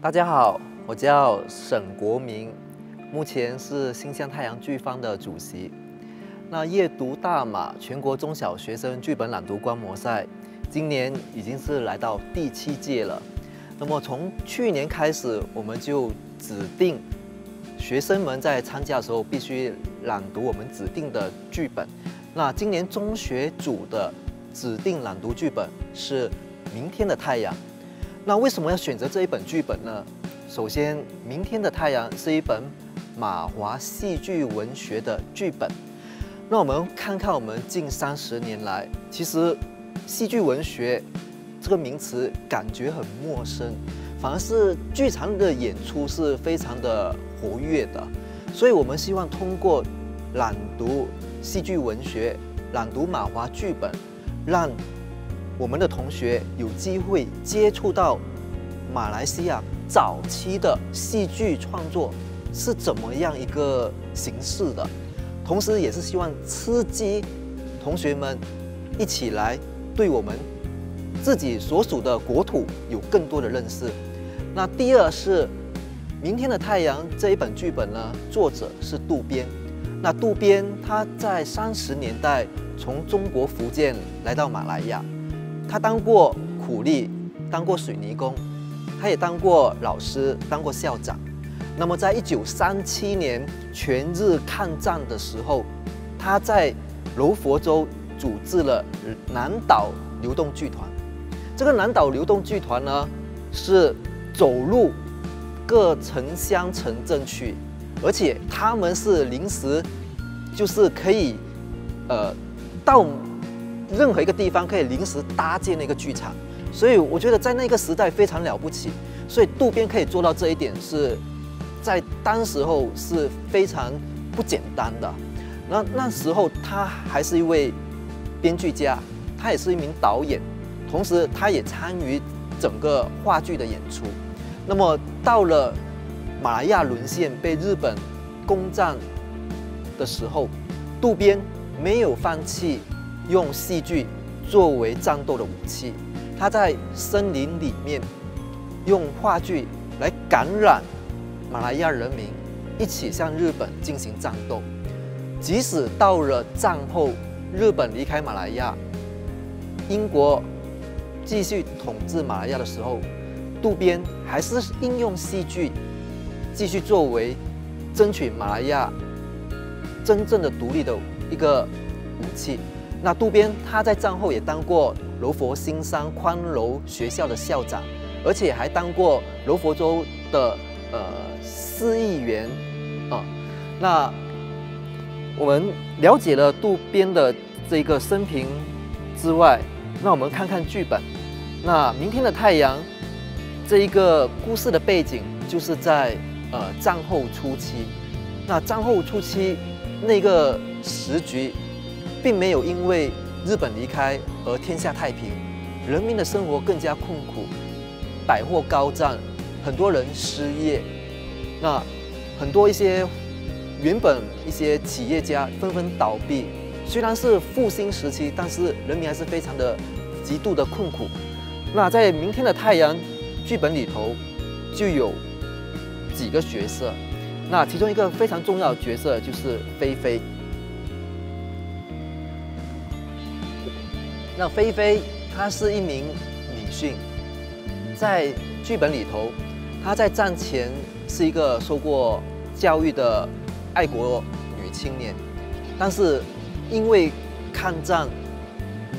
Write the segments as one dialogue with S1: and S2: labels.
S1: 大家好，我叫沈国明，目前是星象太阳剧方的主席。那夜读大马全国中小学生剧本朗读观摩赛，今年已经是来到第七届了。那么从去年开始，我们就指定学生们在参加的时候必须朗读我们指定的剧本。那今年中学组的指定朗读剧本是《明天的太阳》。那为什么要选择这一本剧本呢？首先，《明天的太阳》是一本马华戏剧文学的剧本。那我们看看，我们近三十年来，其实戏剧文学这个名词感觉很陌生，反而是剧场的演出是非常的活跃的。所以我们希望通过朗读戏剧文学、朗读马华剧本，让我们的同学有机会接触到马来西亚早期的戏剧创作是怎么样一个形式的。同时，也是希望刺激同学们一起来对我们自己所属的国土有更多的认识。那第二是《明天的太阳》这一本剧本呢，作者是渡边。那渡边他在三十年代从中国福建来到马来亚，他当过苦力，当过水泥工，他也当过老师，当过校长。那么，在一九三七年全日抗战的时候，他在柔佛州组织了南岛流动剧团。这个南岛流动剧团呢，是走入各城乡城镇去，而且他们是临时，就是可以，呃，到任何一个地方可以临时搭建那个剧场。所以我觉得在那个时代非常了不起。所以渡边可以做到这一点是。在当时候是非常不简单的。那那时候他还是一位编剧家，他也是一名导演，同时他也参与整个话剧的演出。那么到了马来亚沦陷、被日本攻占的时候，渡边没有放弃用戏剧作为战斗的武器，他在森林里面用话剧来感染。马来亚人民一起向日本进行战斗，即使到了战后，日本离开马来亚，英国继续统治马来亚的时候，渡边还是应用戏剧继续作为争取马来亚真正的独立的一个武器。那渡边他在战后也当过柔佛新山宽柔学校的校长，而且还当过柔佛州的呃。司议员啊！那我们了解了渡边的这个生平之外，那我们看看剧本。那明天的太阳这一个故事的背景，就是在呃战后初期。那战后初期那个时局，并没有因为日本离开而天下太平，人民的生活更加困苦，百货高涨，很多人失业。那很多一些原本一些企业家纷纷倒闭，虽然是复兴时期，但是人民还是非常的极度的困苦。那在明天的太阳剧本里头就有几个角色，那其中一个非常重要的角色就是菲菲。那菲菲她是一名女性，在剧本里头，她在战前。是一个受过教育的爱国女青年，但是因为抗战，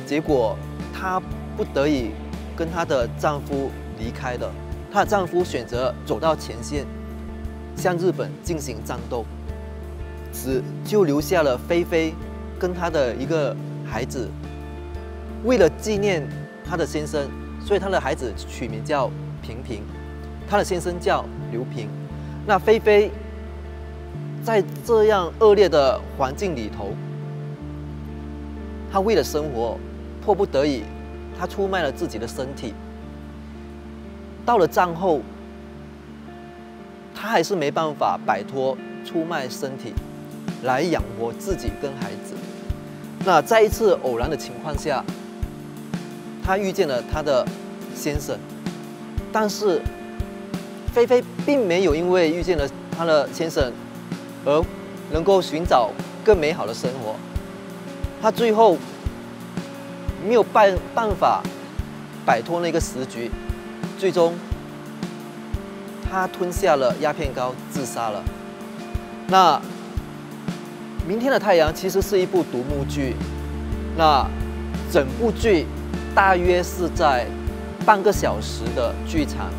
S1: 结果她不得已跟她的丈夫离开了。她的丈夫选择走到前线，向日本进行战斗，只就留下了菲菲跟她的一个孩子。为了纪念她的先生，所以她的孩子取名叫平平。她的先生叫刘平。那菲菲在这样恶劣的环境里头，她为了生活，迫不得已，她出卖了自己的身体。到了战后，她还是没办法摆脱出卖身体来养活自己跟孩子。那在一次偶然的情况下，她遇见了她的先生，但是。菲菲并没有因为遇见了她的先生而能够寻找更美好的生活，她最后没有办办法摆脱那个时局，最终她吞下了鸦片膏自杀了。那明天的太阳其实是一部独幕剧，那整部剧大约是在半个小时的剧场。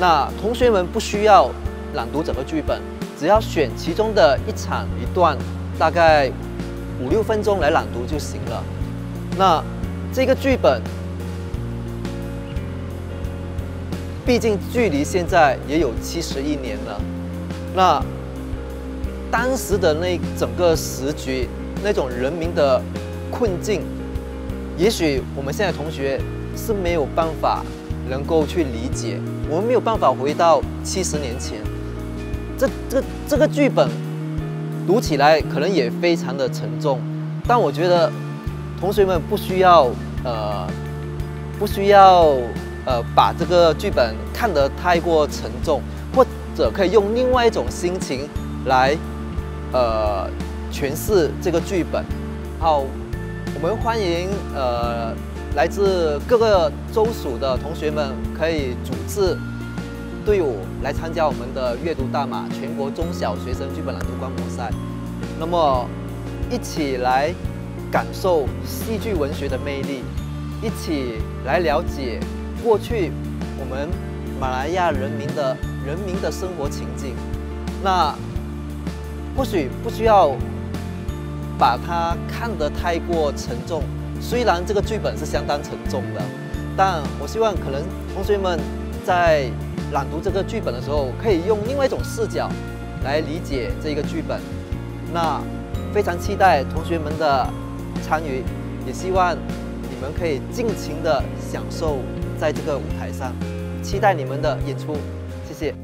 S1: 那同学们不需要朗读整个剧本，只要选其中的一场一段，大概五六分钟来朗读就行了。那这个剧本，毕竟距离现在也有七十一年了，那当时的那整个时局，那种人民的困境，也许我们现在同学是没有办法。能够去理解，我们没有办法回到七十年前。这、这、这个剧本读起来可能也非常的沉重，但我觉得同学们不需要呃，不需要呃把这个剧本看得太过沉重，或者可以用另外一种心情来呃诠释这个剧本。好，我们欢迎呃。来自各个州属的同学们可以组织队伍来参加我们的阅读大马全国中小学生剧本朗读观摩赛。那么，一起来感受戏剧文学的魅力，一起来了解过去我们马来亚人民的人民的生活情景。那或许不需要把它看得太过沉重。虽然这个剧本是相当沉重的，但我希望可能同学们在朗读这个剧本的时候，可以用另外一种视角来理解这个剧本。那非常期待同学们的参与，也希望你们可以尽情的享受在这个舞台上，期待你们的演出，谢谢。